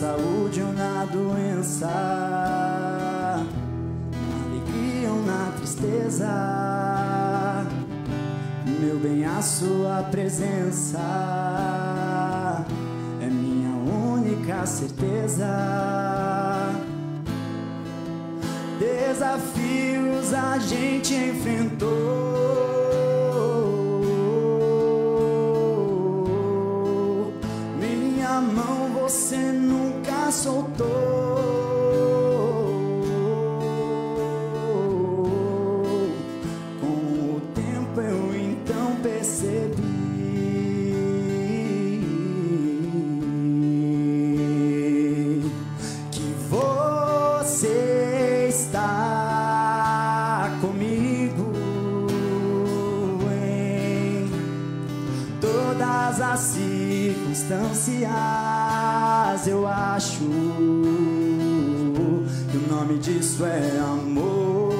saúde ou na doença, na alegria ou na tristeza. Meu bem, a sua presença é minha única certeza. Desafios a gente enfrentou. Soltou. Com o tempo eu então percebi que você está comigo em todas as circunstâncias. Eu acho que o nome disso é amor.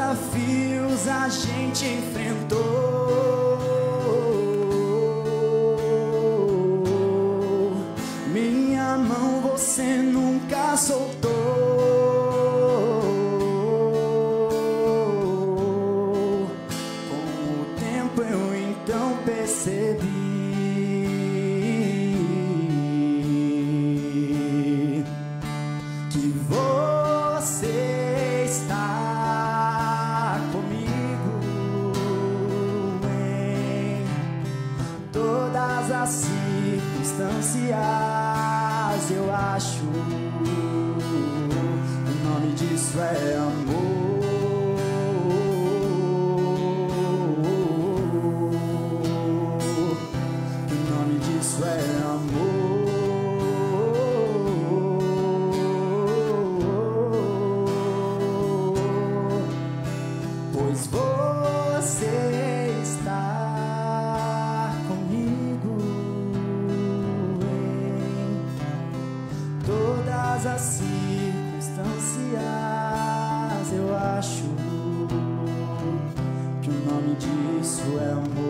Desafios a gente enfrentou. Minha mão você nunca soltou. As circunstâncias. Eu acho o nome disso é amor. O nome disso é amor. Pois você Eu acho que o nome disso é amor.